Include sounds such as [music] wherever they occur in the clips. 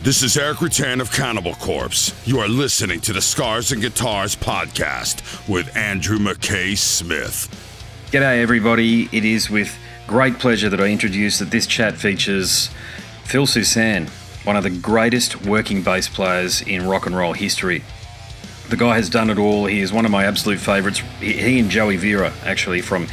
This is Erik Rutan of Cannibal Corpse. You are listening to the Scars and Guitars podcast with Andrew McKay Smith. G'day, everybody. It is with great pleasure that I introduce that this chat features Phil Soussan, one of the greatest working bass players in rock and roll history. The guy has done it all. He is one of my absolute favourites. He and Joey Vera, actually, from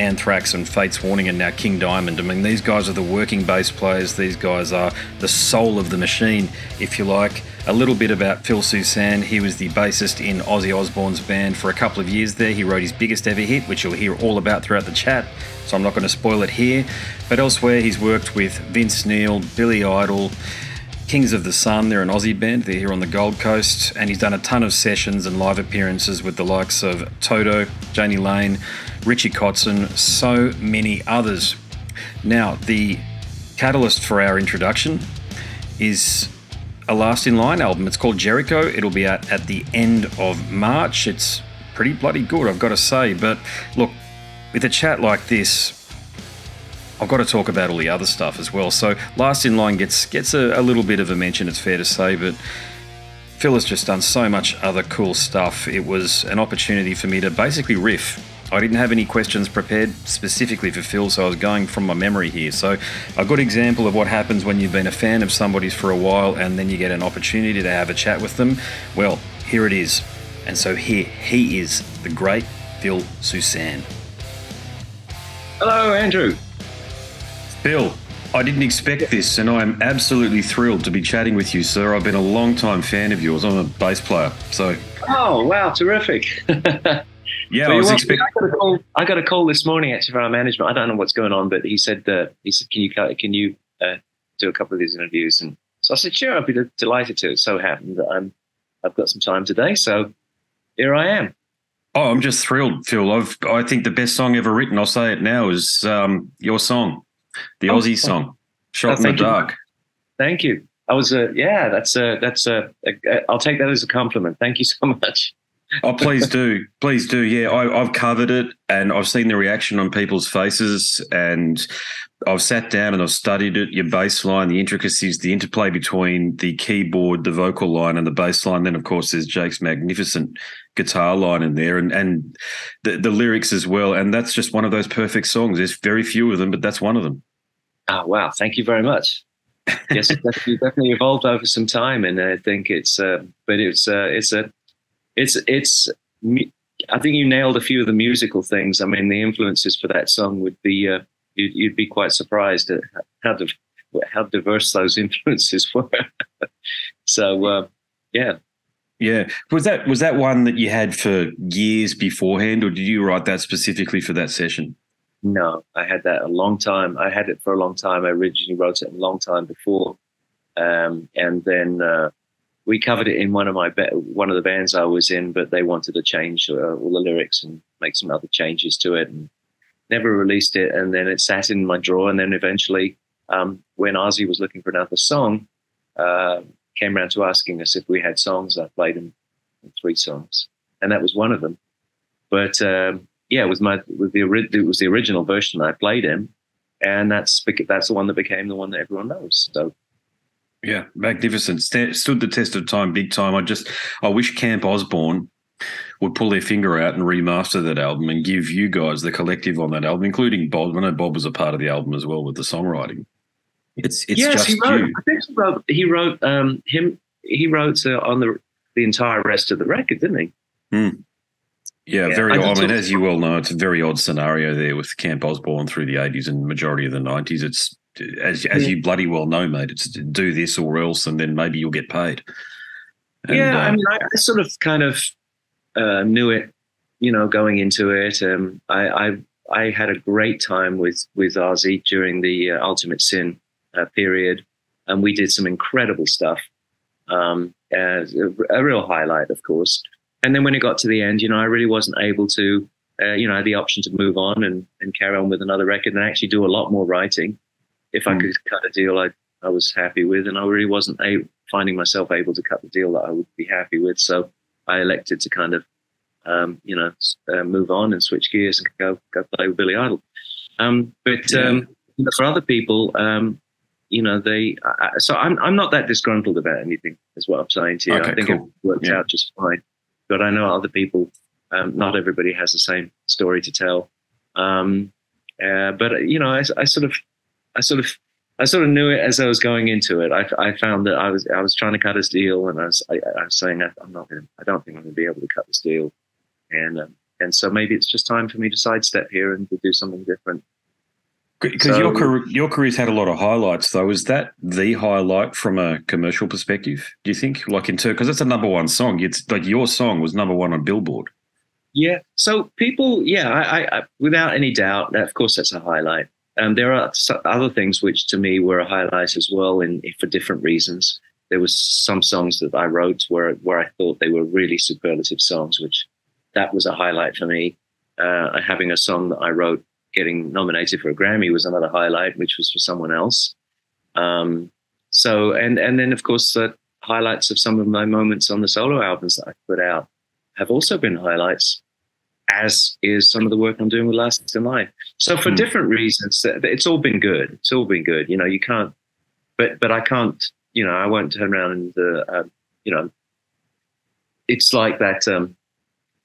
Anthrax and Fates Warning and now King Diamond. I mean, these guys are the working bass players. These guys are the soul of the machine, if you like. A little bit about Phil Soussan. He was the bassist in Ozzy Osbourne's band for a couple of years there. He wrote his biggest ever hit, which you'll hear all about throughout the chat, so I'm not going to spoil it here. But elsewhere, he's worked with Vince Neil, Billy Idol, Kings of the Sun, they're an Aussie band, they're here on the Gold Coast, and he's done a ton of sessions and live appearances with the likes of Toto, Jani Lane, Richie Kotzen, so many others. Now, the catalyst for our introduction is a Last in Line album. It's called Jericho. It'll be out at the end of March. It's pretty bloody good, I've got to say. But look, with a chat like this, I've got to talk about all the other stuff as well. So Last in Line gets gets a, a little bit of a mention, it's fair to say, but Phil has just done so much other cool stuff. It was an opportunity for me to basically riff I didn't have any questions prepared specifically for Phil, so I was going from my memory here. So, a good example of what happens when you've been a fan of somebody's for a while and then you get an opportunity to have a chat with them. Well, here it is. And so, here he is, the great Phil Soussan. Hello, Andrew. Phil, I didn't expect this, and I'm absolutely thrilled to be chatting with you, sir. I've been a long time fan of yours. I'm a bass player, so. Oh wow, terrific! [laughs] Yeah, I was expecting. I got, a call, I got a call this morning actually from our management. I don't know what's going on, but he said uh, he said, "Can you can you uh, do a couple of these interviews?" And so I said, "Sure, I'd be delighted to." It so happened that I'm I've got some time today, so here I am. Oh, I'm just thrilled, Phil. I've I think the best song ever written. I'll say it now is um, your song, the oh, Ozzy song, "Shot oh, in the Dark." Thank you. I was uh, yeah, that's uh, that's uh, I'll take that as a compliment. Thank you so [laughs] much oh, please do, please do. Yeah, I, have covered it, and I've seen the reaction on people's faces, and I've sat down and I've studied it. Your bass line, the intricacies, the interplay between the keyboard, the vocal line, and the bass line. Then, of course, there's Jake's magnificent guitar line in there, and and the, the lyrics as well. And that's just one of those perfect songs. There's very few of them, but that's one of them. Oh wow! Thank you very much. yes, it definitely, definitely evolved over some time, and I think it's. Uh, but it's uh, it's a it's it's I think you nailed a few of the musical things. I mean, the influences for that song would be uh, you'd, you'd, be quite surprised at how how diverse those [laughs] influences were. so uh, yeah. Yeah, was that was that one that you had for years beforehand, or did you write that specifically for that session? No, I had that a long time. I had it for a long time. I originally wrote it a long time before, um, and then uh, we covered it in one of my one of the bands I was in, but they wanted to change uh, all the lyrics and make some other changes to it, and never released it. And then it sat in my drawer, and then eventually, um, when Ozzy was looking for another song, uh, came around to asking us if we had songs. I played him three songs, and that was one of them. But um, yeah, it was my with the it was the original version I played him, and that's that's the one that became the one that everyone knows. So yeah, magnificent. St- stood the test of time, big time. I just, I wish Camp Osbourne would pull their finger out and remaster that album and give you guys the collective on that album, including Bob. I know Bob was a part of the album as well with the songwriting. It's it's yes, just he wrote, you. I think he wrote. He wrote um, him. He wrote uh, on the the entire rest of the record, didn't he? Mm. Yeah, yeah, very. I, I mean, as you well know, it's a very odd scenario there with Camp Osbourne through the '80s and majority of the '90s. It's as as yeah. you bloody well know, mate, it's do this or else, and then maybe you'll get paid. And, yeah, uh, I mean, I, I, sort of kind of uh, knew it, you know, going into it. Um, I, I, I had a great time with with Ozzy during the uh, Ultimate Sin uh, period, and we did some incredible stuff. Um, a, a, real highlight, of course. And then when it got to the end, you know, I really wasn't able to, uh, you know, I had the option to move on and, and carry on with another record and actually do a lot more writing if I hmm. could cut a deal I, I was happy with, and I really wasn't a, finding myself able to cut the deal that I would be happy with. So I elected to kind of, um, you know, uh, move on and switch gears and go go play with Billy Idol. Um, but yeah. um, for other people, um, you know, they. I, so I'm I'm not that disgruntled about anything. Is what I'm saying to you. Okay, I think cool. it worked Yeah. out just fine. But I know other people. Um, not everybody has the same story to tell. Um, uh, but you know, I, I sort of, I sort of, I sort of knew it as I was going into it. I, I found that I was I was trying to cut this deal, and I was I, I was saying I'm not going. to I don't think I'm going to be able to cut this deal, and um, and so maybe it's just time for me to sidestep here and to do something different. Because So- your career, your career's had a lot of highlights, though. Is that the highlight from a commercial perspective? Do you think, like in turn, because it's a number one song? It's like your song was number one on Billboard. Yeah. So people, yeah, I, I, I without any doubt, of course, that's a highlight. Um, there are other things which to me were a highlight as well, in for different reasons. There was some songs that I wrote where where I thought they were really superlative songs, which that was a highlight for me. Uh, having a song that I wrote getting nominated for a Grammy was another highlight, which was for someone else. Um, so and and then of course the highlights of some of my moments on the solo albums that I put out have also been highlights, as is some of the work I'm doing with Last in Line. So for Hmm. different reasons, uh, it's all been good. It's all been good. You know, you can't, but but I can't. You know, I won't turn around and uh, um, you know, it's like that. Um,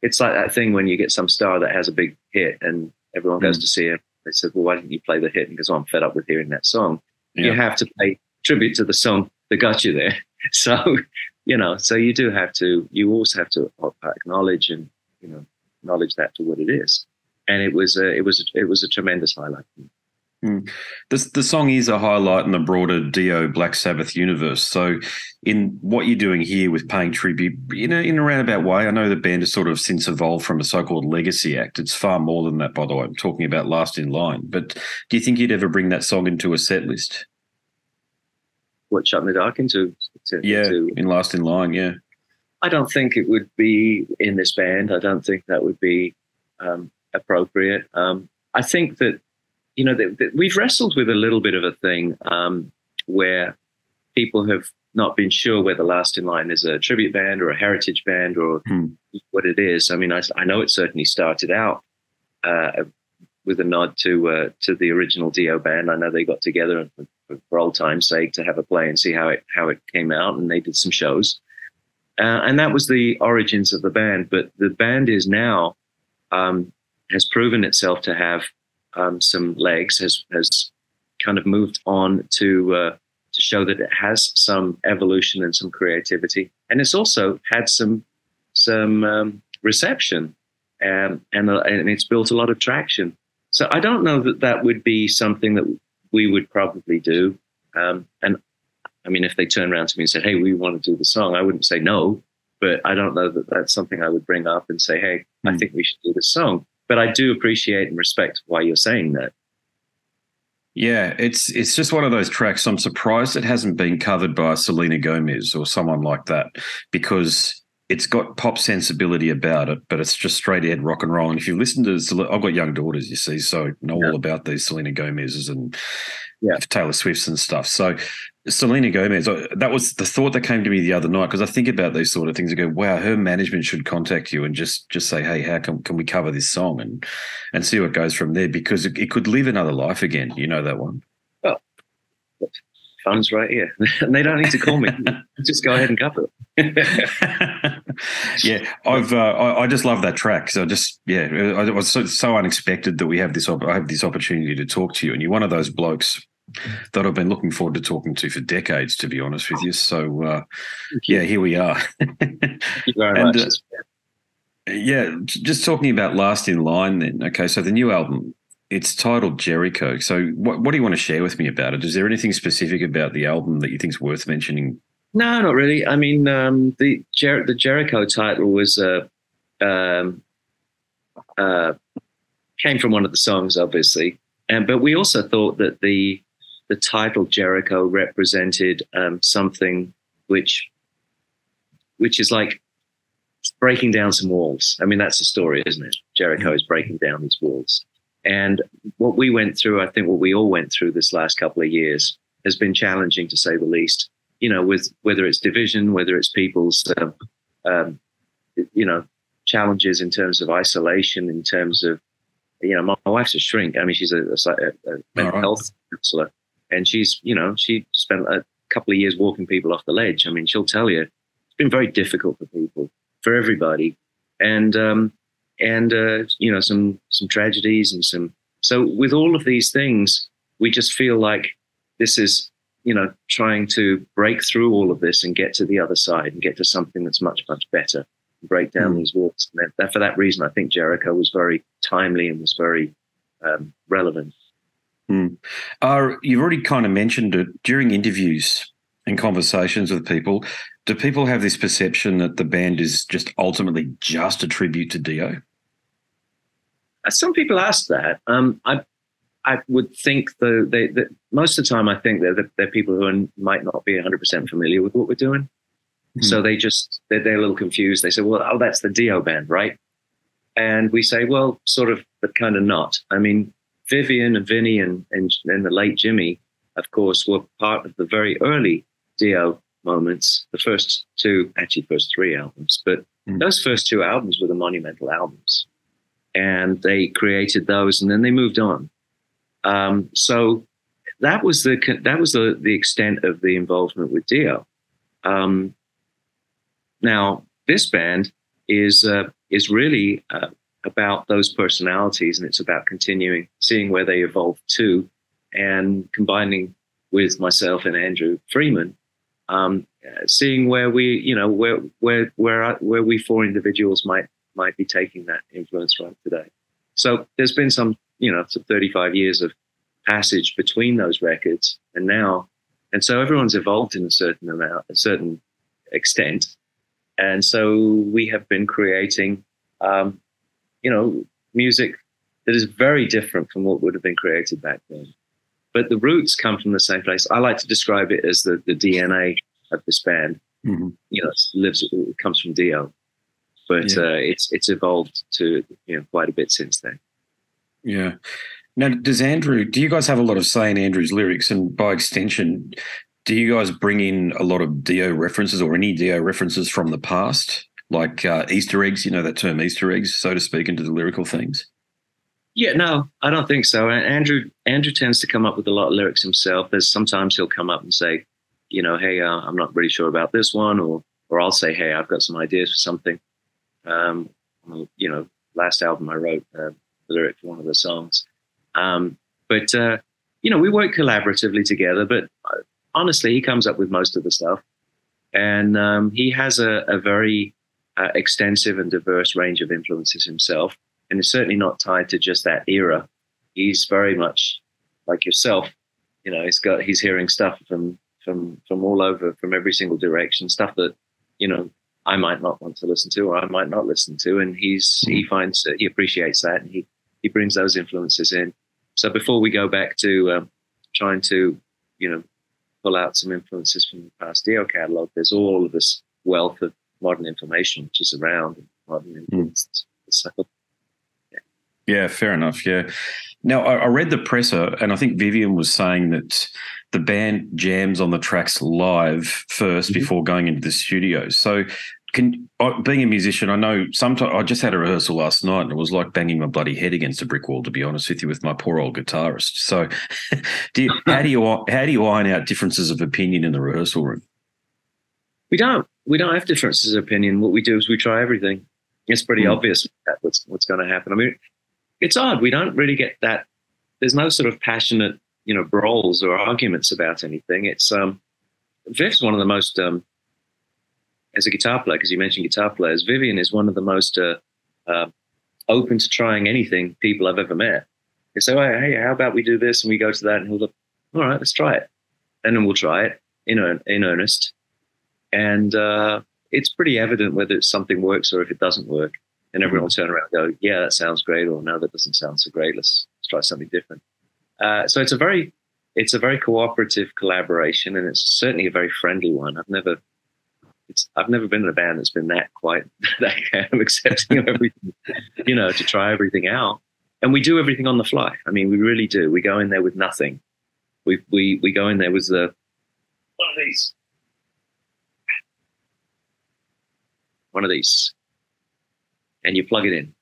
it's like that thing when you get some star that has a big hit and everyone goes Hmm. to see him. They said, "Well, why didn't you play the hit?" And goes, "Oh, I'm fed up with hearing that song." Yeah. You have to pay tribute to the song that got you there. [laughs] So, you know, so you do have to. You also have to acknowledge and you know acknowledge that for what it is. And it was a, it was a, it was a tremendous highlight. The, the song is a highlight in the broader Dio Black Sabbath universe. So, in what you're doing here with paying tribute, in a, in a roundabout way, I know the band has sort of since evolved from a so called legacy act. It's far more than that, by the way. I'm talking about Last in Line. But do you think you'd ever bring that song into a set list? What shot in the dark into? to- Yeah, to- in Last in Line, yeah. I don't think it would be in this band. I don't think that would be um, appropriate. Um, I think that you know that, that we've wrestled with a little bit of a thing um, where people have not been sure whether Last in Line is a tribute band or a heritage band or Hmm. what it is. I mean, I, I know it certainly started out uh, with a nod to uh, to the original Dio band. I know they got together for, for old time's sake to have a play and see how it how it came out, and they did some shows. Uh, and that was the origins of the band. But the band is now um, has proven itself to have um, some legs, has has kind of moved on to uh, to show that it has some evolution and some creativity, and it's also had some some um, reception, um, and uh, and it's built a lot of traction. So I don't know that that would be something that we would probably do. Um, and I mean, if they turned around to me and said, "Hey, we want to do the song," I wouldn't say no. But I don't know that that's something I would bring up and say, "Hey, I Hmm. think we should do this song." But I do appreciate and respect why you're saying that. Yeah, it's it's just one of those tracks. I'm surprised it hasn't been covered by Selena Gomez or someone like that because it's got pop sensibility about it, but it's just straight ahead rock and roll. And if you listen to, I've got young daughters, you see, so know Yeah. all about these Selena Gomez's and Yeah. Taylor Swift's and stuff. So Selena Gomez, that was the thought that came to me the other night because I think about these sort of things. I go, wow, her management should contact you and just just say, hey, how can can we cover this song and and see what goes from there because it, it could live another life again. You know that one. Well, Fun's right here, and [laughs] they don't need to call me. [laughs] Just go ahead and cover it. [laughs] yeah, I've uh, I, I just love that track. So just yeah, it was so, so unexpected that we have this op- I have this opportunity to talk to you, and you're one of those blokes that I've been looking forward to talking to for decades. To be honest with you, so uh, yeah, here we are. [laughs] Thank you very And, uh, yeah, just talking about Last in Line. Then okay, so the new album. It's titled Jericho. So, what, what do you want to share with me about it? Is there anything specific about the album that you think is worth mentioning? No, not really. I mean, um, the Jer- the Jericho title was uh, um, uh, came from one of the songs, obviously, and but we also thought that the the title Jericho represented um, something which which is like breaking down some walls. I mean, that's the story, isn't it? Jericho is breaking down these walls, and what we went through, I think, what we all went through this last couple of years has been challenging to say the least you know, with whether it's division, whether it's people's, um, um, you know, challenges in terms of isolation, in terms of, you know, my, my wife's a shrink. I mean, she's a, a, a mental right. health counselor, and she's you know she spent a couple of years walking people off the ledge. I mean, she'll tell you it's been very difficult for people, for everybody, and um, and uh, you know some some tragedies and some. So with all of these things, we just feel like this is you know trying to break through all of this and get to the other side and get to something that's much much better. Break down mm. these walls. And that, for that reason, I think Jericho was very timely and was very um, relevant. Mm. Uh, you've already kind of mentioned it during interviews and conversations with people. Do people have this perception that the band is just ultimately just a tribute to Dio? Uh, some people ask that. Um, I I would think though they, that most of the time I think they're, they're people who are, might not be 100% familiar with what we're doing. Mm-hmm. So they just they're, they're, a little confused. They say, "Well, oh, that's the Dio band, right?" And we say, "Well, sort of, but kind of not." I mean, Vivian and Vinny and, and and the late Jimmy, of course, were part of the very early Dio moments. The first two, actually, first three albums, but mm-hmm. those first two albums were the monumental albums, and they created those, and then they moved on. Um, so that was the that was the the extent of the involvement with Dio. Um, now this band is uh, is really uh, about those personalities, and it's about continuing seeing where they evolve to, and combining with myself and Andrew Freeman, um, seeing where we you know where where where where we four individuals might might be taking that influence from today. So there's been some you know, some 35 years of passage between those records and now. And so everyone's evolved in a certain amount, a certain extent. And so we have been creating, um, you know, music that is very different from what would have been created back then. But the roots come from the same place. I like to describe it as the, the DNA of this band. Mm-hmm. You know, it lives, it comes from Dio, but yeah. uh, it's it's evolved to you know quite a bit since then. Yeah. Now, does Andrew, do you guys have a lot of say in Andrew's lyrics? And by extension, do you guys bring in a lot of Dio references or any Dio references from the past, like uh, Easter eggs, you know, that term Easter eggs, so to speak, into the lyrical things? Yeah, no, I don't think so. Andrew Andrew tends to come up with a lot of lyrics himself. There's sometimes he'll come up and say, you know, hey, uh, I'm not really sure about this one, or or I'll say, hey, I've got some ideas for something. Um, you know, last album I wrote uh, the lyric for one of the songs. Um, but uh, you know, we work collaboratively together. But uh, honestly, he comes up with most of the stuff, and um, he has a, a very uh, extensive and diverse range of influences himself, and is certainly not tied to just that era. He's very much like yourself. You know, he's got he's hearing stuff from from from all over, from every single direction, stuff that you know I might not want to listen to or I might not listen to, and he's he finds he appreciates that and he he brings those influences in. So before we go back to um, trying to, you know, pull out some influences from the past Dio catalog, there's all of this wealth of modern information which is around modern hmm. influences. Mm. So, yeah. yeah, fair enough. Yeah. Now I, I read the presser, and I think Vivian was saying that the band jams on the tracks live 1st mm-hmm. before going into the studio. So can being a musician, I know sometimes I just had a rehearsal last night and it was like banging my bloody head against a brick wall. To be honest with you, with my poor old guitarist. So, [laughs] do you, how do you how do you iron out differences of opinion in the rehearsal room? We don't. We don't have differences of opinion. What we do is we try everything. It's pretty mm. obvious what's what's going to happen. I mean, it's odd. We don't really get that. There's no sort of passionate, you know, brawls or arguments about anything. It's um, Viv's one of the most um, as a guitar player, because you mentioned guitar players, Vivian is one of the most uh, uh, open to trying anything people I've ever met. They say, oh, hey, how about we do this? And we go to that, and he'll go, all right, let's try it. And then we'll try it in, in earnest. And uh, it's pretty evident whether something works or if it doesn't work. And everyone will turn around and go, yeah, that sounds great, or no, that doesn't sound so great. Let's, let's try something different. Uh, so it's a very it's a very cooperative collaboration, and it's certainly a very friendly one. I've never it's I've never been in a band that's been that quite [laughs] that kind of accepting of everything, you know, to try everything out. And we do everything on the fly. I mean, we really do. We go in there with nothing. We we we go in there with the one of these, one of these, and you plug it in,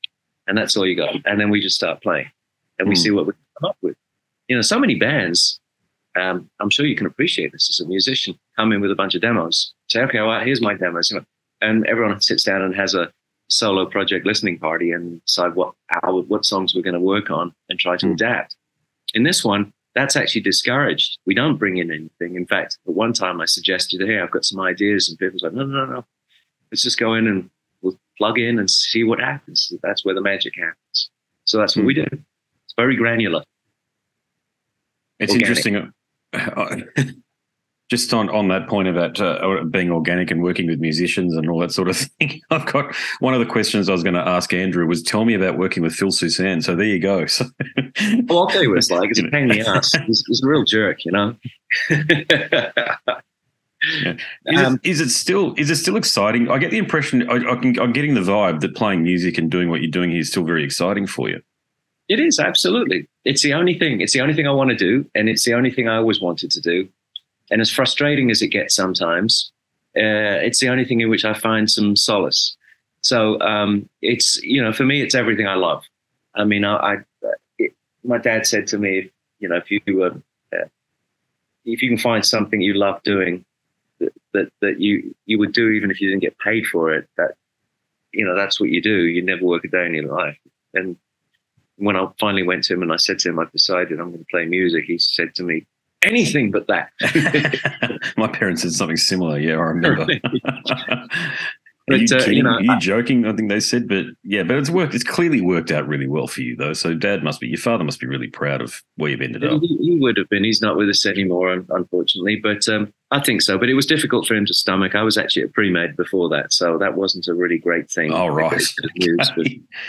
and that's all you got. And then we just start playing, and we mm. see what we come up with. You know, so many bands um, I'm sure you can appreciate this as a musician. Come in with a bunch of demos. Say, okay, well, here's my demos. You know, And everyone sits down and has a solo project listening party and decide what how, what songs we're going to work on and try to mm. adapt. In this one, that's actually discouraged. We don't bring in anything. In fact, at one time I suggested, hey, I've got some ideas, and people's like, no, no, no, no. Let's just go in and we'll plug in and see what happens. That's where the magic happens. So that's what mm. we do. It's very granular. It's Organic. interesting. [laughs] just on, on that point about uh, being organic and working with musicians and all that sort of [laughs] thing, I've got one of the questions I was going to ask Andrew was tell me about working with Phil Soussan. So there you go. [laughs] So, well, I'll tell you what it's like. It's a pain in the ass. He's, he's a real jerk, you know. Yeah. [laughs] Is, um, it, is, it still is it still exciting? I get the impression I, I can, I'm getting the vibe that playing music and doing what you're doing here is still very exciting for you. It is absolutely. It's the only thing. It's the only thing I want to do, and it's the only thing I always wanted to do. And as frustrating as it gets sometimes, uh, it's the only thing in which I find some solace. So um, it's you know, for me, it's everything I love. I mean, I, I it, my dad said to me, you know, if you uh, if you can find something you love doing that, that you you would do even if you didn't get paid for it, that you know, that's what you do. You never work a day in your life. And when I finally went to him and I said to him, I've decided I'm going to play music, he said to me, anything but that. [laughs] My parents said something similar. Yeah, I remember. [laughs] But, are you, uh, you, know, are you joking? I think they said, but yeah, but it's worked. It's clearly worked out really well for you, though. So, Dad must be your father must be really proud of where you've ended up. He, he would have been. He's not with us anymore, unfortunately. But um, I think so. But it was difficult for him to stomach. I was actually at pre med before that, so that wasn't a really great thing. Oh [laughs] right. News, but,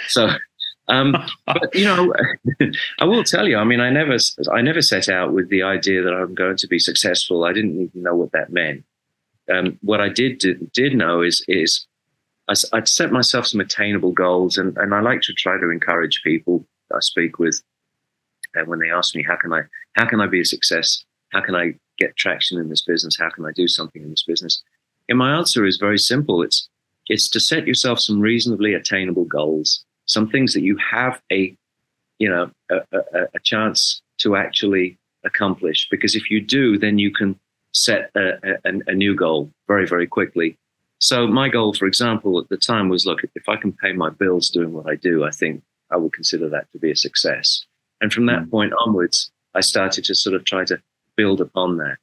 so um, [laughs] but you know, [laughs] I will tell you. I mean, I never, I never set out with the idea that I'm going to be successful. I didn't even know what that meant. Um, what I did, did, did know is is I, would set myself some attainable goals, and and I like to try to encourage people I speak with, and when they ask me how can I how can I be a success, how can I get traction in this business, how can I do something in this business, and my answer is very simple. It's it's to set yourself some reasonably attainable goals some things that you have a you know a, a, a chance to actually accomplish. Because if you do then you can set a, a, new goal very very quickly so my goal for example at the time was look if i can pay my bills doing what i do i think i will consider that to be a success and from that mm. point onwards i started to sort of try to build upon that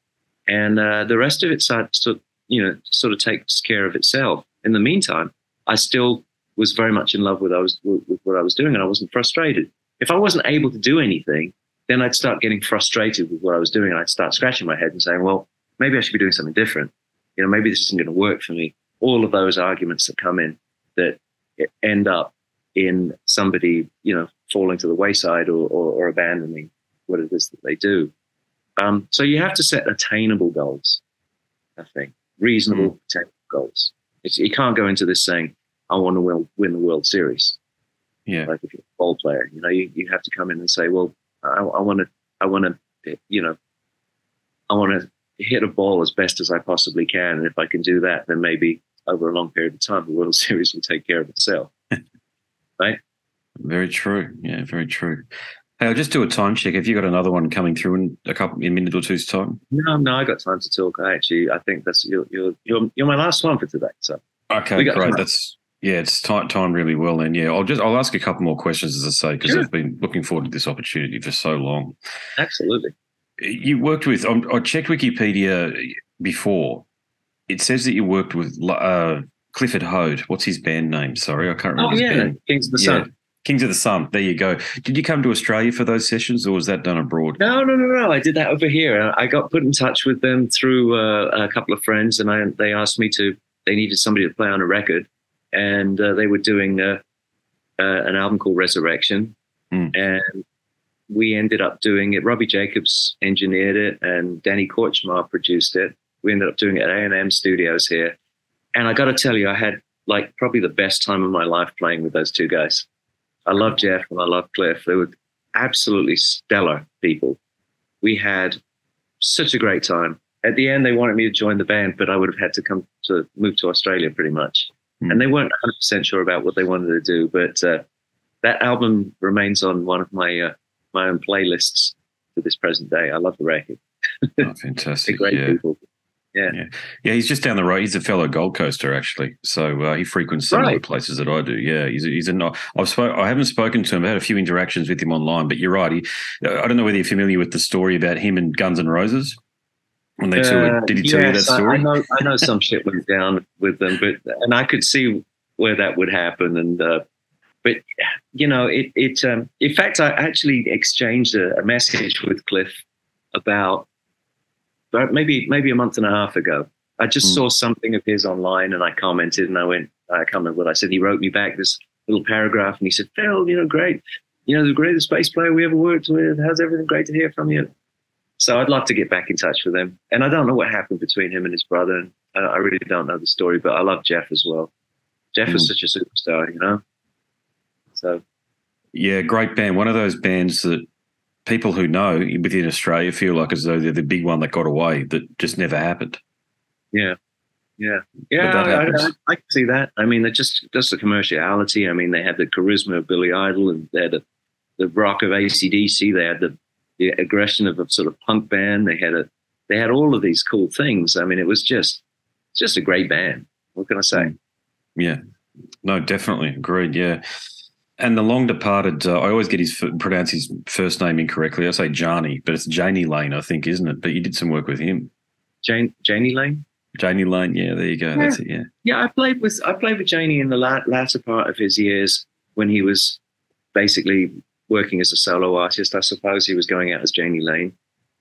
and uh, the rest of it started to you know sort of takes care of itself in the meantime i still was very much in love with, I was, with what I was doing and I wasn't frustrated. If I wasn't able to do anything, then I'd start getting frustrated with what I was doing and I'd start scratching my head and saying, well, maybe I should be doing something different. You know, maybe this isn't going to work for me. All of those arguments that come in that end up in somebody, you know, falling to the wayside or, or, or abandoning what it is that they do. Um, so you have to set attainable goals, I think, reasonable, mm. goals. It's, you can't go into this saying, I want to win, win the World Series. Yeah. Like if you're a ball player, you know, you, you have to come in and say, well, I, I want to, I want to, you know, I want to hit a ball as best as I possibly can. And if I can do that, then maybe over a long period of time, the World [laughs] Series will take care of itself. [laughs] right? Very true. Yeah, very true. Hey, I'll just do a time check. Have you got another one coming through in a couple in a minute or two's time? No, no, I got time to talk. I actually, I think that's you're you're you're, you're my last one for today. So okay, great. Time. That's yeah, it's timed really well. And yeah, I'll just I'll ask a couple more questions as I say because sure. I've been looking forward to this opportunity for so long. Absolutely. You worked with. Um, I checked Wikipedia before. It says that you worked with uh, Clifford Hoad. What's his band name? Sorry, I can't remember. Oh yeah, band. Kings of the yeah. Sun. Kings of the Sun. There you go. Did you come to Australia for those sessions, or was that done abroad? No, no, no, no. I did that over here. I got put in touch with them through uh, a couple of friends, and I, they asked me to. They needed somebody to play on a record, and uh, they were doing uh, uh, an album called Resurrection, mm. and we ended up doing it. Robbie Jacobs engineered it, and Danny Kortchmar produced it. We ended up doing it at A and M Studios here, and I got to tell you, I had like probably the best time of my life playing with those two guys. I love Jeff and I love Cliff. They were absolutely stellar people. We had such a great time. At the end, they wanted me to join the band, but I would have had to come to move to Australia pretty much mm. and they weren't 100% sure about what they wanted to do. But uh, that album remains on one of my uh, my own playlists to this present day. I love the record. Oh, [laughs] fantastic! great yeah. people. Yeah. yeah, yeah. He's just down the road. He's a fellow Gold Coaster, actually. So uh, he frequents similar Right. places that I do. Yeah, he's a, he's a. no- I've spoke. I haven't spoken to him. I've had a few interactions with him online, but you're right. He, I don't know whether you're familiar with the story about him and Guns N' Roses when they toured. Uh, Did he tell you that yes, I- story? I know, I know some shit went down with them, but and I could see where that would happen. And uh, but you know, it it. Um, in fact, I actually exchanged a, a message with Cliff about about maybe maybe a month and a half ago. I just Hmm. saw something of his online, and I commented, and I went, I can't remember what I said. He wrote me back this little paragraph, and he said, "Phil, you know, great." You know, the greatest bass player we ever worked with. How's everything? Great to hear from you. So I'd like to get back in touch with him. And I don't know what happened between him and his brother. And I, really don't know the story, but I love Jeff as well. Jeff was Mm. such a superstar, you know? So, Yeah, great band. One of those bands that people who know within Australia feel like as though they're the big one that got away that just never happened. yeah. Yeah. Yeah. I, I. I can see that. I mean, just, just the commerciality. I mean, they had the charisma of Billy Idol and they had the, the rock of ACDC. They had the, the aggression of a sort of punk band. They had a, they had all of these cool things. I mean, it was just, it's just a great band. What can I say? Mm. Yeah, no, definitely agreed. Yeah, and the long departed. Uh, I always get his pronounce his first name incorrectly. I say Jani, but it's Janie Lane, I think, isn't it? But you did some work with him, Jane, Janie Lane? Janie Lane. Yeah, there you go. That's it. Yeah, Yeah, I played with I played with Janie in the la- latter part of his years when he was basically working as a solo artist. I suppose he was going out as Janie Lane.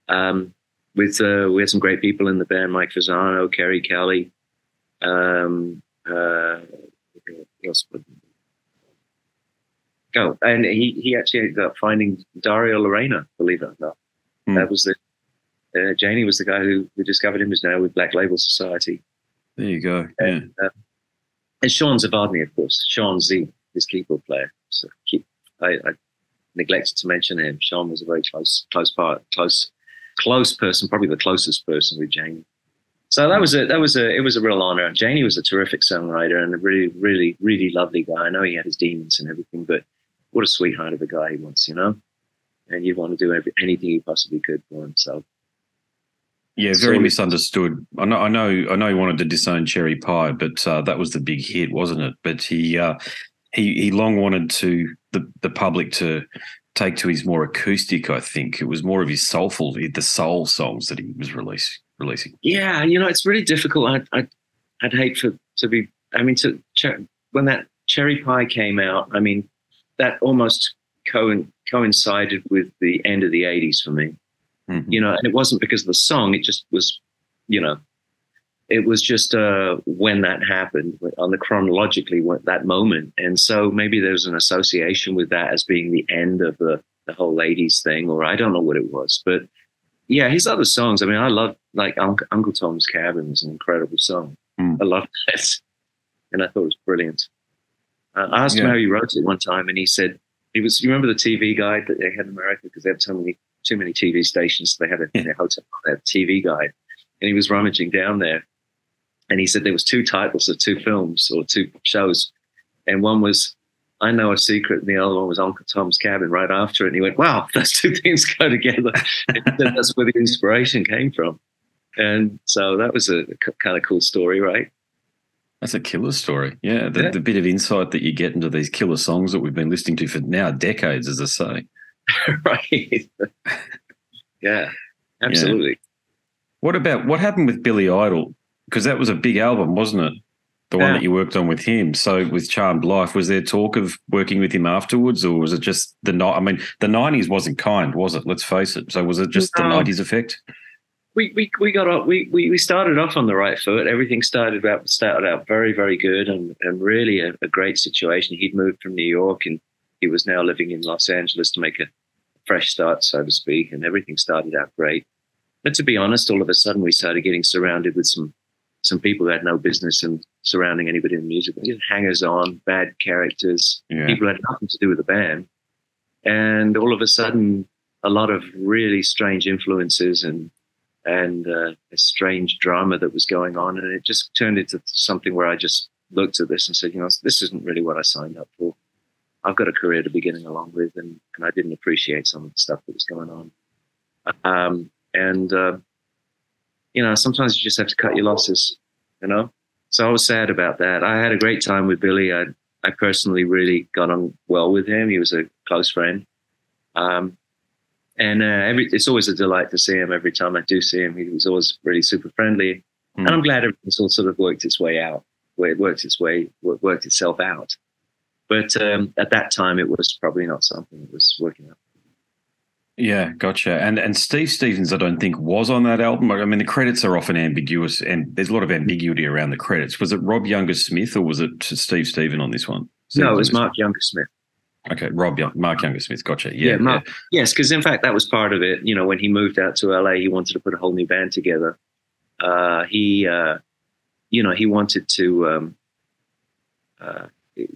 Um, with uh, we had some great people in the band: Mike Fasano, Keri Kelli. Um, uh, else? Oh, and he he actually ended up finding Dario Lorina. Believe it or not, Hmm. that was the. Uh, Janie was the guy who, who discovered him. Is now with Black Label Society. there you go. Yeah, And, uh, and Sean Zavadny, of course. Sean Z, his keyboard player. So keep, I, I neglected to mention him. Sean was a very close, close part, close, close person, probably the closest person with Janie. So that was a that was a it was a real honor. Janie was a terrific songwriter and a really, really, really lovely guy. I know he had his demons and everything, but what a sweetheart of a guy he was, you know. And you'd want to do every, anything you possibly could for him. So yeah. Very So- misunderstood. I know. I know. I know. He wanted to disown Cherry Pie, but uh, that was the big hit, wasn't it? But he uh, he he long wanted to the the public to take to his more acoustic. I think it was more of his soulful, the soul songs that he was releasing. Releasing. Yeah, you know, it's really difficult. I, I, I'd hate for to be. I mean, to when that cherry pie came out, I mean, that almost co- coincided with the end of the '80s for me. Mhm. You know, and it wasn't because of the song; it just was, you know, it was just uh, when that happened on the chronologically what- that moment, and so maybe there's an association with that as being the end of the the whole '80s thing, or I don't know what it was, but yeah, his other songs. I mean, I love like Uncle, Uncle Tom's Cabin is an incredible song. Mm. I love that, and I thought it was brilliant. Uh, I asked him how he wrote it one time, and he said he was. You remember the TV guide that they had in America because they had so many too many TV stations. So They had a, in their hotel they had TV guide, and he was rummaging down there, and he said there was two titles of two films or two shows, and one was I Know a Secret, and the other one was Uncle Tom's Cabin right after it. And he went, Wow, [laughs] those two things go together. [laughs] And that's where the inspiration came from. And so that was a kind of cool story, right? That's a killer story. Yeah the, Yeah. the bit of insight that you get into these killer songs that we've been listening to for now decades, as I say. [laughs] right. yeah, absolutely. What about what happened with Billy Idol? Because that was a big album, wasn't it? The one Yeah. that you worked on with him. So with Charmed Life, was there talk of working with him afterwards, or was it just the night? I mean, the nineties wasn't kind, was it? Let's face it. So was it just the nineties effect? We we we got off, we, we we started off on the right foot. Everything started out started out very very good and and really a, a great situation. He'd moved from New York and he was now living in Los Angeles to make a fresh start, so to speak. And everything started out great. But to be honest, all of a sudden we started getting surrounded with some some people who had no business in surrounding anybody in music. Hangers on, bad characters, Yeah. people who had nothing to do with the band. And all of a sudden, a lot of really strange influences and and uh, a strange drama that was going on, and it just turned into something where I just looked at this and said, you know, this isn't really what I signed up for. I've got a career to be getting along with, and, and I didn't appreciate some of the stuff that was going on. Um, and uh, you know, sometimes you just have to cut your losses, you know. So I was sad about that. I had a great time with Billy. I I personally really got on well with him. He was a close friend. Um, and uh, every, it's always a delight to see him. Every time I do see him, he was always really super friendly. Mm. And I'm glad everything's all sort of worked its way out, where it worked its way, worked itself out. But um, at that time, it was probably not something that was working out. Yeah, gotcha. And and Steve Stevens, I don't think was on that album. I mean, the credits are often ambiguous, and there's a lot of ambiguity around the credits. Was it Rob Younger Smith or was it Steve Stevens on this one? Steve no, it was Mark Younger Smith. Okay, Rob Young, Mark Younger Smith. Gotcha. Yeah, yeah, Mark, yeah. yes, because in fact that was part of it. You know, when he moved out to LA, he wanted to put a whole new band together. Uh, he, uh, you know, he wanted to. Um, uh,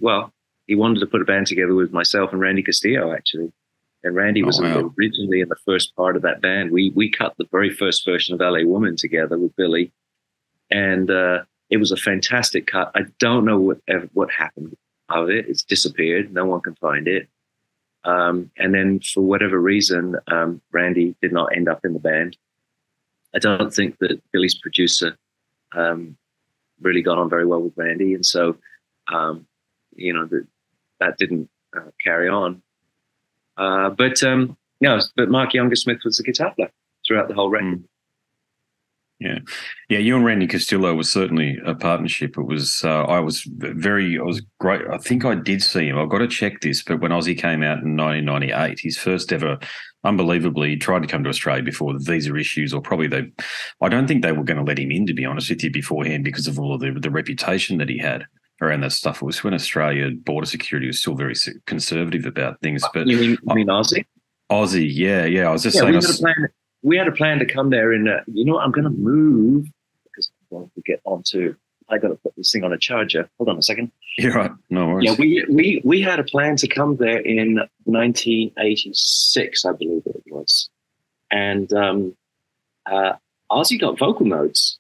well, he wanted to put a band together with myself and Randy Castillo, actually. And Randy was oh, wow. originally in the first part of that band. We we cut the very first version of LA Woman together with Billy, and uh, it was a fantastic cut. I don't know what what happened of it. It's disappeared. No one can find it. Um, and then for whatever reason, um, Randy did not end up in the band. I don't think that Billy's producer um, really got on very well with Randy, and so um, you know that that didn't uh, carry on. Uh, but um, but Mark Younger Smith was the guitar player throughout the whole record. Mm. Yeah, yeah. You and Randy Castillo was certainly a partnership. It was. Uh, I was very. I was great. I think I did see him. I've got to check this. But when Ozzy came out in 1998, his first ever, unbelievably, tried to come to Australia before the visa issues, or probably they. I don't think they were going to let him in, to be honest with you, beforehand because of all of the the reputation that he had around that stuff. It was when Australia border security was still very conservative about things. But you mean, you mean Ozzy? Aussie, yeah, yeah. I was just yeah, saying. We had, a plan, we had a plan to come there, and uh, you know, I'm going to move because I want to get onto. I got to put this thing on a charger. Hold on a second. You're right. No worries. Yeah, we we we had a plan to come there in 1986, I believe it was, and um, uh, Ozzy got vocal notes.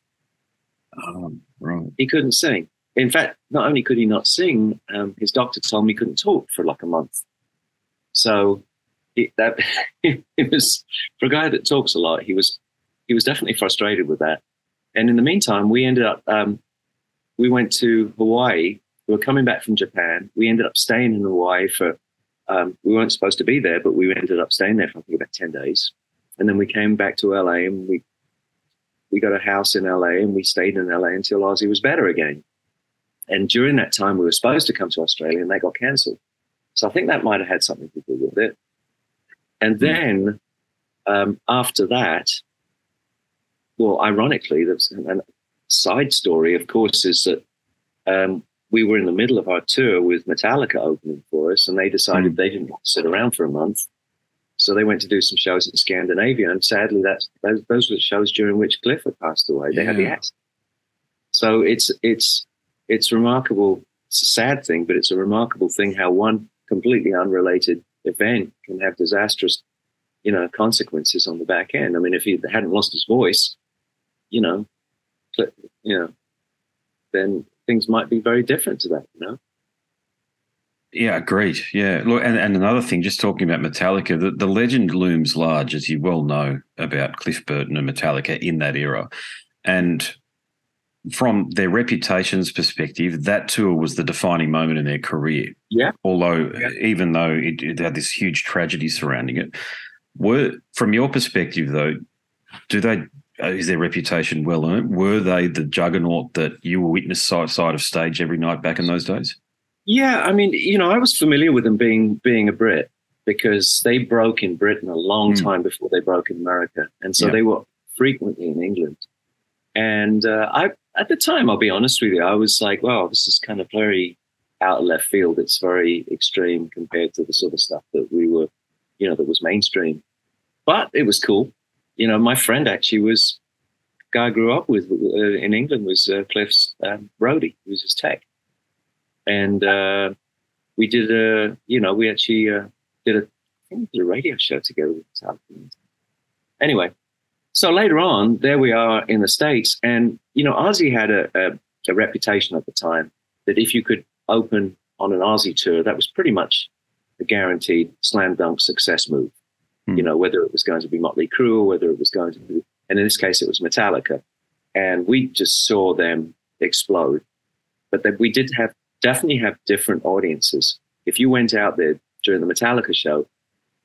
Um, right. He couldn't sing in fact, not only could he not sing, um, his doctor told me he couldn't talk for like a month. So that [laughs] it was for a guy that talks a lot. He was he was definitely frustrated with that. And in the meantime, we ended up um, we went to Hawaii. We were coming back from Japan. We ended up staying in Hawaii for um, we weren't supposed to be there, but we ended up staying there for I think about ten days. And then we came back to LA and we we got a house in LA and we stayed in LA until Ozzy was better again. And during that time, we were supposed to come to Australia and they got cancelled. So I think that might have had something to do with it. And hmm. then um, after that, well, ironically, there's a side story, of course, is that um, we were in the middle of our tour with Metallica opening for us, and they decided mm. they didn't want to sit around for a month. So they went to do some shows in Scandinavia, and sadly, that those, those were the shows during which Cliff had passed away. They yeah. had the accident. So it's it's it's remarkable. It's a sad thing, but it's a remarkable thing how one completely unrelated event can have disastrous, you know, consequences on the back end. I mean, if he hadn't lost his voice, you know, you know, then things might be very different to that, you know. Yeah, agreed. Yeah. Look, and, and another thing, just talking about Metallica, the, the legend looms large, as you well know, about Cliff Burton and Metallica in that era. And from their reputation's perspective, that tour was the defining moment in their career. Yeah. Although, yeah. even though it, it, had this huge tragedy surrounding it, were from your perspective though, do they uh, is their reputation well earned? Were they the juggernaut that you were witness side, side of stage every night back in those days? Yeah, I mean, you know, I was familiar with them being being a Brit because they broke in Britain a long mm. time before they broke in America, and so yeah. they were frequently in England. And uh, I, at the time, I'll be honest with you, I was like, wow, this is kind of very out of left field. It's very extreme compared to the sort of stuff that we were, you know, that was mainstream. But it was cool. You know, my friend actually was guy I grew up with uh, in England was uh, Cliff's um, roadie. Was his tech, and uh, we did a, you know, we actually uh, did a, did a radio show together Anyway, so later on, there we are in the States. And, you know, Ozzy had a, a, a reputation at the time that if you could open on an Ozzy tour, that was pretty much a guaranteed slam dunk success move. Hmm. You know, whether it was going to be Motley Crue or whether it was going to be and in this case, it was Metallica, and we just saw them explode. But that we did have definitely have different audiences. If you went out there during the Metallica show,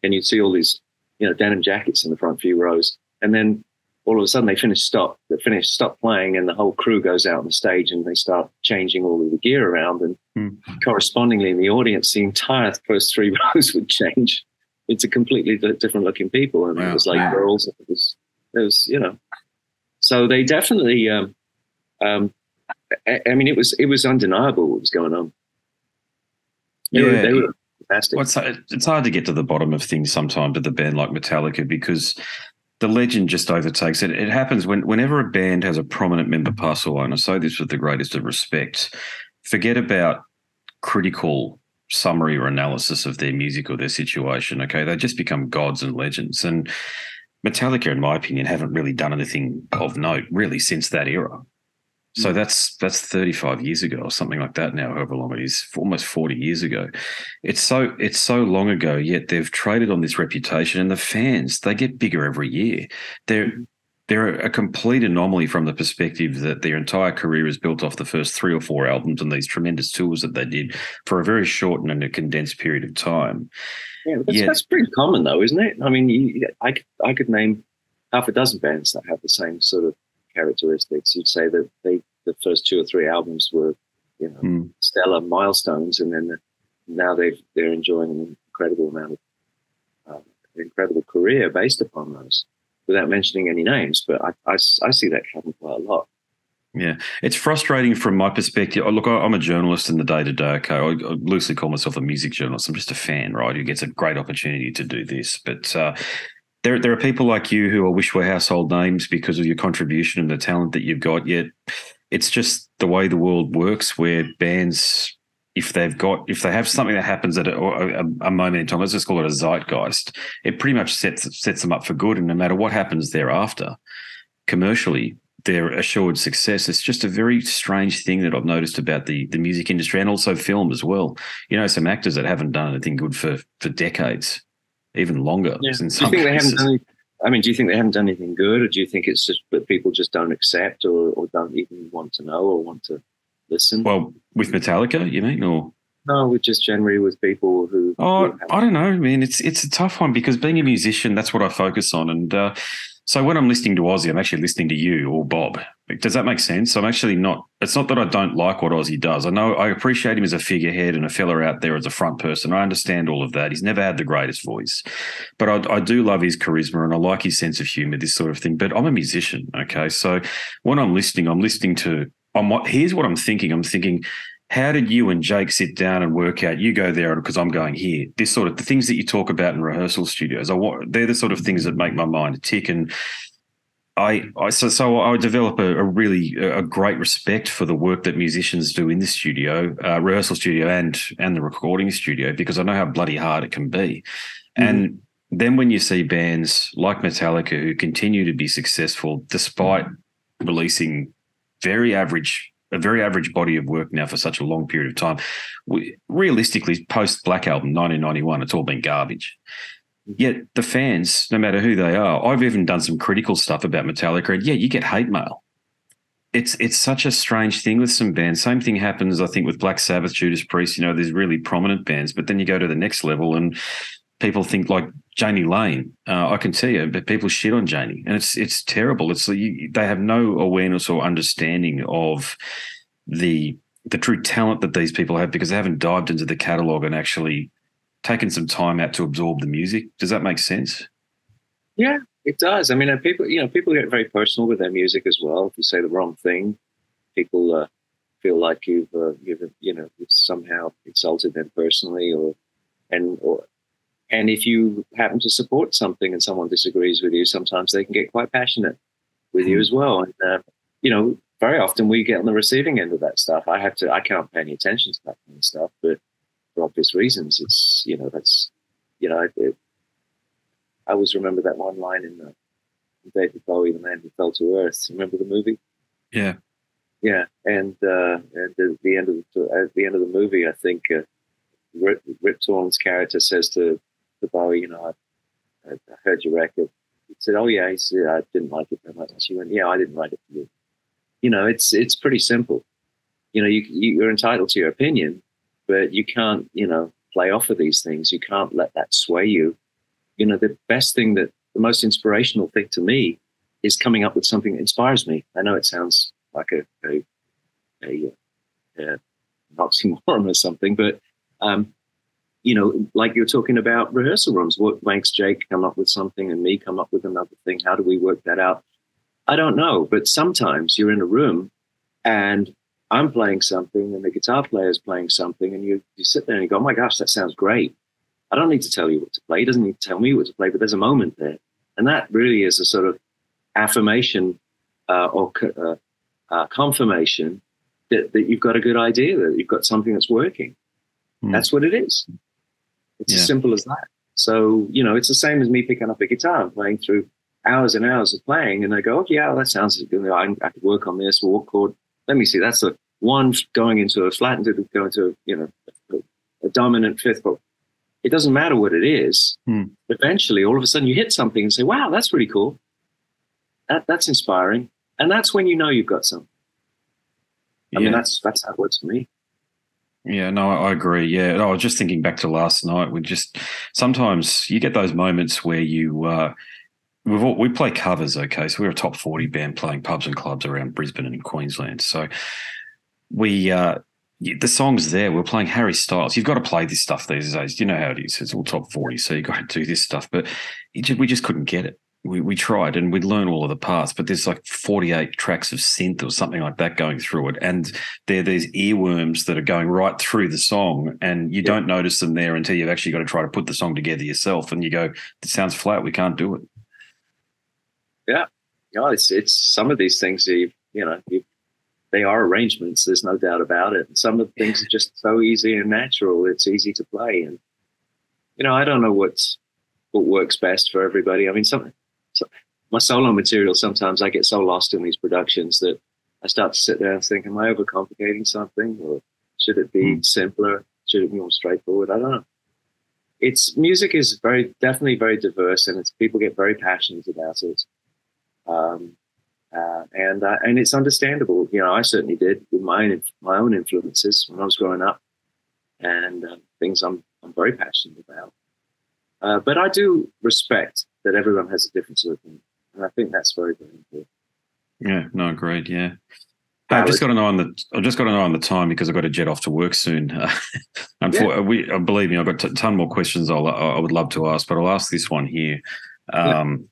and you'd see all these, you know, denim jackets in the front few rows, and then all of a sudden they finish stop, they finish stop playing, and the whole crew goes out on the stage and they start changing all of the gear around, and mm. correspondingly in the audience, the entire first three [laughs] rows would change it's a completely different looking people, and it was like wow. girls. It was, it was, you know, so they definitely. Um, um, I, I mean, it was it was undeniable what was going on. They yeah, were, they were fantastic. Well, it's, it's hard to get to the bottom of things sometimes with a band like Metallica because the legend just overtakes it. It happens when whenever a band has a prominent member pass away, and I say this with the greatest of respect. Forget about critical summary or analysis of their music or their situation. Okay, they just become gods and legends. And Metallica, in my opinion, haven't really done anything of note really since that era. So hmm. that's that's 35 years ago or something like that now, however long it is, almost 40 years ago. It's so it's so long ago, yet they've traded on this reputation and the fans, they get bigger every year. They're hmm. they're a complete anomaly from the perspective that their entire career is built off the first three or four albums and these tremendous tours that they did for a very short and a condensed period of time. Yeah, that's, yeah. that's pretty common though, isn't it? I mean, you, I I could name half a dozen bands that have the same sort of characteristics. You'd say that they the first two or three albums were, you know, mm. stellar milestones, and then the, now they've they're enjoying an incredible amount of uh, incredible career based upon those. Without mentioning any names, but I, I, I see that happen quite a lot. Yeah, it's frustrating from my perspective. Oh, look, I'm a journalist in the day to day. Okay, I, loosely call myself a music journalist. I'm just a fan, right? Who gets a great opportunity to do this. But uh, there, there are people like you who I wish were household names because of your contribution and the talent that you've got. Yet, it's just the way the world works, where bands, if they've got, if they have something that happens at a, a, a moment in time, let's just call it a zeitgeist, it pretty much sets sets them up for good. And no matter what happens thereafter, commercially, their assured success. It's just a very strange thing that I've noticed about the the music industry and also film as well. You know, some actors that haven't done anything good for for decades even longer. Yeah. do you think cases. they haven't done? Any, I mean, do you think they haven't done anything good, or do you think it's just that people just don't accept, or, or don't even want to know, or want to listen? Well, with Metallica, you mean, or no, with just generally with people who. Oh, I don't know. I mean, it's it's a tough one because being a musician, that's what I focus on, and uh, so when I'm listening to Ozzy, I'm actually listening to you or Bob. Does that make sense? I'm actually not. It's not that I don't like what Ozzy does. I know I appreciate him as a figurehead and a fella out there as a front person. I understand all of that. He's never had the greatest voice, but I, I do love his charisma and I like his sense of humor, this sort of thing. But I'm a musician, okay. So when I'm listening, I'm listening to. I'm what. Here's what I'm thinking. I'm thinking how did you and Jake sit down and work out? You go there because I'm going here. This sort of the things that you talk about in rehearsal studios. I want they're the sort of things that make my mind tick. And I, I so so I develop a, a really a great respect for the work that musicians do in the studio, uh, rehearsal studio, and and the recording studio because I know how bloody hard it can be. Mm. And then when you see bands like Metallica who continue to be successful despite releasing very average a very average body of work now for such a long period of time. We, realistically, post Black Album 1991, it's all been garbage. Yet the fans, no matter who they are, I've even done some critical stuff about Metallica, and yeah, you get hate mail. It's it's such a strange thing with some bands. Same thing happens, I think, with Black Sabbath, Judas Priest. You know, there's really prominent bands, but then you go to the next level, and people think like Jani Lane. Uh, I can tell you, but people shit on Jani, and it's it's terrible. It's you, they have no awareness or understanding of the the true talent that these people have because they haven't dived into the catalog and actually taken some time out to absorb the music. Does that make sense? Yeah, it does. I mean, people you know people get very personal with their music as well. If you say the wrong thing, people uh, feel like you've uh, you've you know you've somehow insulted them personally or and or and if you happen to support something and someone disagrees with you, sometimes they can get quite passionate with you hmm. as well. And, uh, you know, very often we get on the receiving end of that stuff. I have to, I can't pay any attention to that kind of stuff, but for obvious reasons, it's, you know, that's, you know, it, I always remember that one line in the David Bowie, The Man Who Fell to Earth. Remember the movie? Yeah. Yeah. And, uh, at the, the end of the, at the end of the movie, I think, uh, Rip, Rip Torn's character says to the Bowie, you know, I, I heard your record. he said, "Oh yeah," he said, "I didn't like it very much." She went, "Yeah, I didn't write it for you." You know, it's it's pretty simple. You know, you you're entitled to your opinion, but you can't, you know, play off of these things. You can't let that sway you. You know, the best thing that the most inspirational thing to me is coming up with something that inspires me. I know it sounds like a a, a, a oxymoron or something, but um, you know, like you're talking about rehearsal rooms. What makes Jake come up with something and me come up with another thing? How do we work that out? I don't know, but sometimes you're in a room and I'm playing something and the guitar player is playing something, and you you sit there and you go, "Oh my gosh, that sounds great." I don't need to tell you what to play. He doesn't need to tell me what to play, but there's a moment there, and that really is a sort of affirmation uh, or uh, uh, confirmation that, that you've got a good idea, that you've got something that's working. Mm. That's what it is. It's yeah. as simple as that. So, you know, it's the same as me picking up a guitar and playing through hours and hours of playing. And I go, oh, yeah, that sounds good. I, I could work on this, walk chord. Let me see. That's a one going into a flat and going to, you know, a, a dominant fifth. But it doesn't matter what it is. Hmm. Eventually, all of a sudden, you hit something and say, wow, that's really cool. That, that's inspiring. And that's when you know you've got something. I yeah. mean, that's that's how it works for me. Yeah, no, I agree. Yeah, I was just thinking back to last night. We just sometimes you get those moments where you uh, we've all, we play covers. Okay, so we're a top forty band playing pubs and clubs around Brisbane and Queensland. So we uh, the songs there. We're playing Harry Styles. You've got to play this stuff these days. You know how it is. It's all top forty, so you got to do this stuff. But just, we just couldn't get it we, we tried and we'd learn all of the parts, but there's like 48 tracks of synth or something like that going through it. And there are these earworms that are going right through the song, and you yeah. don't notice them there until you've actually got to try to put the song together yourself. And you go, it sounds flat. We can't do it. Yeah. Yeah. It's, it's some of these things, you, you know, you, they are arrangements. There's no doubt about it. And some of the things are just so easy and natural. It's easy to play. And, you know, I don't know what's, what works best for everybody. I mean, some, so my solo material, sometimes I get so lost in these productions that I start to sit there and think, am I overcomplicating something? Or should it be mm. simpler? Should it be more straightforward? I don't know. It's music is very, definitely very diverse and it's people get very passionate about it. Um, uh, and uh, and it's understandable. You know, I certainly did with my own, my own influences when I was growing up, and uh, things I'm I'm very passionate about. Uh, but I do respect that everyone has a different sort of thing. And I think that's very, very important. Yeah, no, great. Yeah. I've just got to know on the. I've just got to know on the time because I've got to jet off to work soon. [laughs] Unfortunately, yeah. we uh, believe me, I've got a ton more questions. I'll, I would love to ask, but I'll ask this one here. Um, yeah.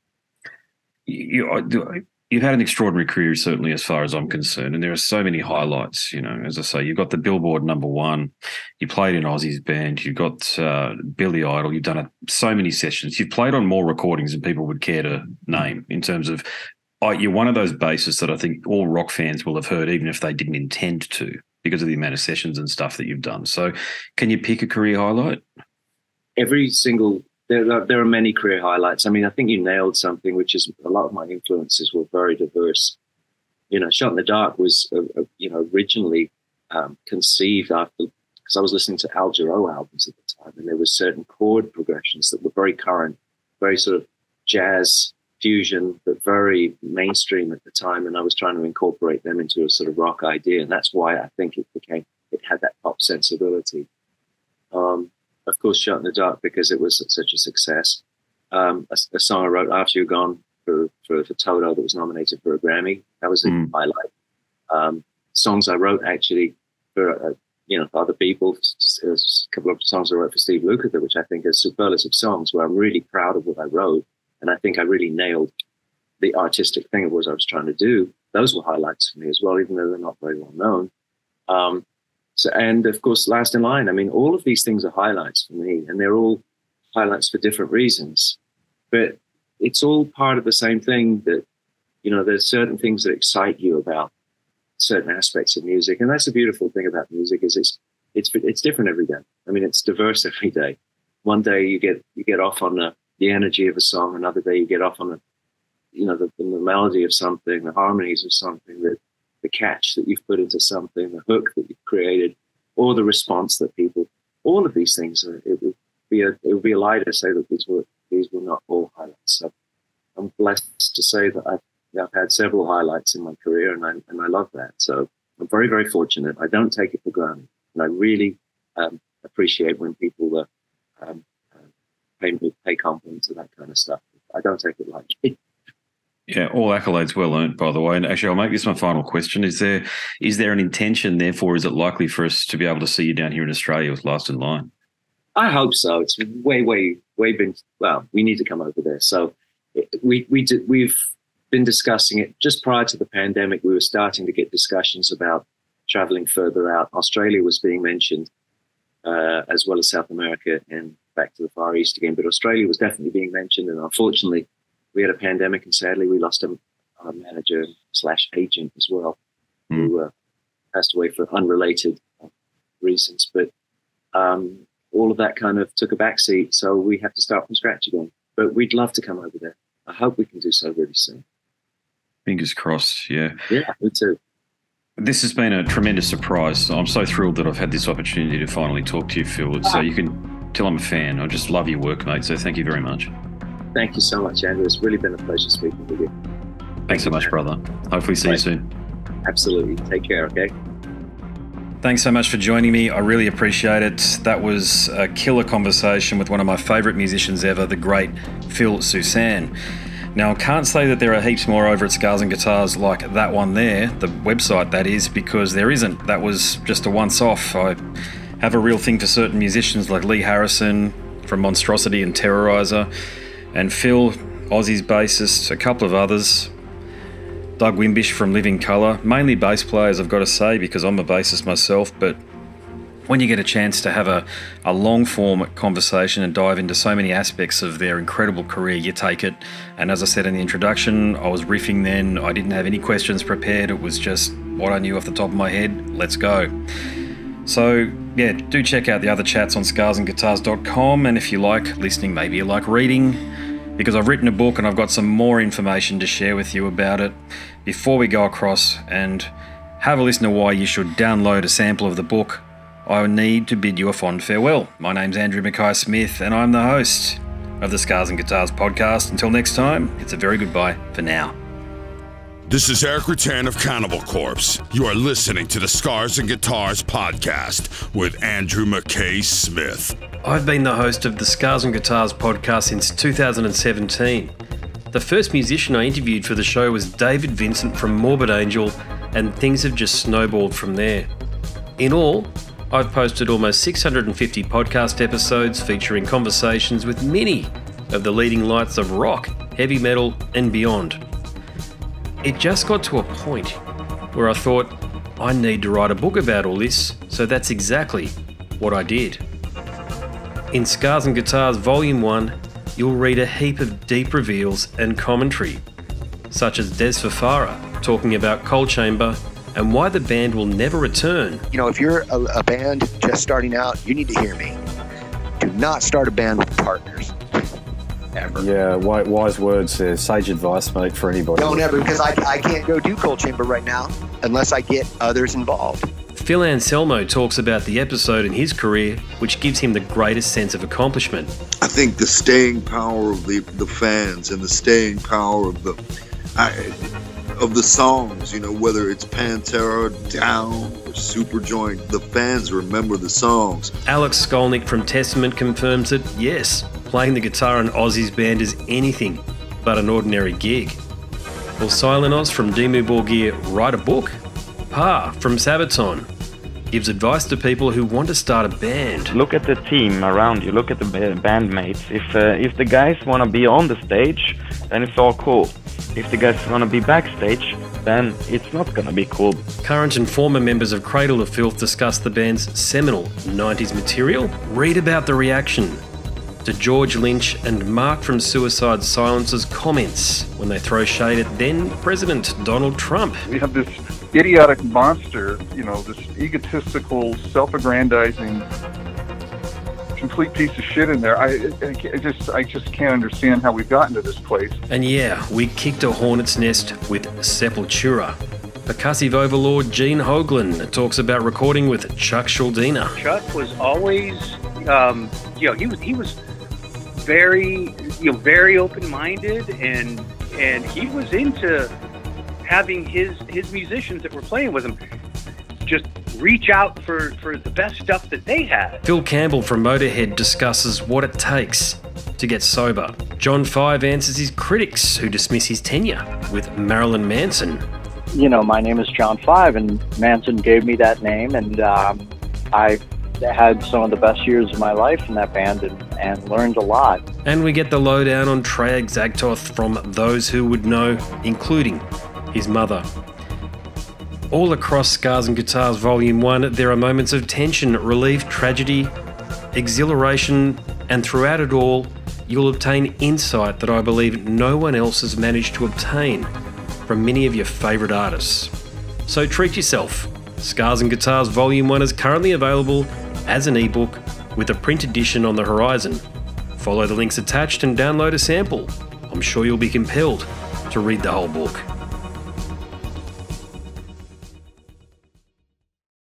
You, you've had an extraordinary career, certainly as far as I'm concerned, and there are so many highlights. You know, as I say, you've got the Billboard number one. You played in Ozzy's band. You've got uh, Billy Idol. You've done a, so many sessions. You've played on more recordings than people would care to name. In terms of, uh, you're one of those basses that I think all rock fans will have heard, even if they didn't intend to, because of the amount of sessions and stuff that you've done. So, can you pick a career highlight? Every single there are, there are many career highlights. I mean, I think you nailed something, which is a lot of my influences were very diverse. You know, Shot in the Dark was, uh, uh, you know, originally um, conceived after because I was listening to Al Jarreau albums at the time, and there were certain chord progressions that were very current, very sort of jazz fusion, but very mainstream at the time. And I was trying to incorporate them into a sort of rock idea, and that's why I think it became it had that pop sensibility. Um, of course, Shot in the Dark because it was such a success. Um, a, a, song I wrote after you're gone for, for, for Toto that was nominated for a Grammy. That was a mm. highlight. Um, songs I wrote actually for uh, you know for other people. A couple of songs I wrote for Steve Lukather, which I think are superlative songs where I'm really proud of what I wrote, and I think I really nailed the artistic thing of what I was trying to do. Those were highlights for me as well, even though they're not very well known. Um, so, and of course, last in line. I mean, all of these things are highlights for me, and they're all highlights for different reasons. But it's all part of the same thing that, you know, there's certain things that excite you about certain aspects of music. And that's the beautiful thing about music is it's, it's, it's different every day. I mean, it's diverse [laughs] every day. One day you get, you get off on the, the energy of a song. Another day you get off on the, you know, the, the melody of something, the harmonies of something that the catch that you've put into something, the hook that you've created, or the response that people, all of these things, are, it would be a, it would be a lie to say that these were, these were not all highlights. So, I'm blessed to say that I've, I've had several highlights in my career, and I and I love that. So I'm very very fortunate. I don't take it for granted, and I really um, appreciate when people uh, um, uh, pay me pay compliments and that kind of stuff. I don't take it lightly. Yeah, all accolades well earned, by the way. And actually, I'll make this my final question: Is there is there an intention? Therefore, is it likely for us to be able to see you down here in Australia with Last in Line? I hope so. It's way, way, way been. Well, we need to come over there. So we we did, we've been discussing it just prior to the pandemic. We were starting to get discussions about traveling further out. Australia was being mentioned, uh, as well as South America and back to the Far East again. But Australia was definitely being mentioned, and unfortunately we had a pandemic, and sadly, we lost a, a manager slash agent as well, mm. who uh, passed away for unrelated reasons. But um, all of that kind of took a backseat, so we have to start from scratch again. But we'd love to come over there. I hope we can do so really soon. Fingers crossed. Yeah. Yeah, me too. This has been a tremendous surprise. I'm so thrilled that I've had this opportunity to finally talk to you, Phil. So you can tell I'm a fan. I just love your work, mate. So thank you very much. Thank you so much, Andrew. It's really been a pleasure speaking with you. Thanks so much, brother. Hopefully, see you soon. Absolutely. Take care, okay? Thanks so much for joining me. I really appreciate it. That was a killer conversation with one of my favourite musicians ever, the great Phil Soussan. Now, I can't say that there are heaps more over at Scars and Guitars like that one there, the website that is, because there isn't. That was just a once off. I have a real thing for certain musicians like Lee Harrison from Monstrosity and Terrorizer and Phil, Ozzy's bassist, a couple of others. Doug Wimbish from Living Colour, mainly bass players, I've got to say, because I'm a bassist myself. But when you get a chance to have a, a long form conversation and dive into so many aspects of their incredible career, you take it. And as I said in the introduction, I was riffing then. I didn't have any questions prepared. It was just what I knew off the top of my head. Let's go. So, yeah, do check out the other chats on scarsandguitars.com. And if you like listening, maybe you like reading, because I've written a book and I've got some more information to share with you about it before we go across and have a listen to why you should download a sample of the book. I need to bid you a fond farewell. My name's Andrew Mackay Smith and I'm the host of the Scars and Guitars podcast. Until next time, it's a very goodbye for now. This is Erik Rutan of Cannibal Corpse. You are listening to the Scars and Guitars podcast with Andrew McKay Smith. I've been the host of the Scars and Guitars podcast since 2017. The first musician I interviewed for the show was David Vincent from Morbid Angel, and things have just snowballed from there. In all, I've posted almost 650 podcast episodes featuring conversations with many of the leading lights of rock, heavy metal, and beyond. It just got to a point where I thought, I need to write a book about all this, so that's exactly what I did. In Scars and Guitars Volume 1, you'll read a heap of deep reveals and commentary, such as Dez Fafara talking about Coal Chamber and why the band will never return. You know, if you're a, a band just starting out, you need to hear me. Do not start a band with partners ever. Yeah, wise words there. Sage advice, mate, for anybody. Don't ever, because I, I can't go do Coal Chamber right now unless I get others involved. Phil Anselmo talks about the episode in his career which gives him the greatest sense of accomplishment. I think the staying power of the, the fans and the staying power of the I, of the songs, you know, whether it's Pantera, Down, or Superjoint, the fans remember the songs. Alex Skolnick from Testament confirms that yes, playing the guitar in Ozzy's band is anything but an ordinary gig. Will Silenoz from Dimmu Borgir write a book? Pa from Sabaton gives advice to people who want to start a band. Look at the team around you. Look at the bandmates. If uh, if the guys want to be on the stage, then it's all cool. If the guys want to be backstage, then it's not gonna be cool. Current and former members of Cradle of Filth discuss the band's seminal 90s material. Read about the reaction to George Lynch and Mark from Suicide Silence's comments when they throw shade at then President Donald Trump. We have this idiotic monster, you know, this egotistical, self aggrandizing, complete piece of shit in there. I, I, just, I just can't understand how we've gotten to this place. And yeah, we kicked a hornet's nest with Sepultura. Percussive overlord Gene Hoglan talks about recording with Chuck Schuldiner. Chuck was always, um, you know, he was he was very you know very open minded and and he was into having his his musicians that were playing with him just reach out for for the best stuff that they had. Phil Campbell from Motorhead discusses what it takes to get sober. John Five answers his critics who dismiss his tenure with Marilyn Manson. You know, my name is John Five, and Manson gave me that name, and um, I had some of the best years of my life in that band and, and learned a lot. And we get the lowdown on Trey Azagthoth from those who would know, including his mother. All across Scars and Guitars Volume 1, there are moments of tension, relief, tragedy, exhilaration, and throughout it all, you'll obtain insight that I believe no one else has managed to obtain from many of your favourite artists. So treat yourself. Scars and Guitars Volume 1 is currently available as an ebook with a print edition on the horizon. Follow the links attached and download a sample. I'm sure you'll be compelled to read the whole book.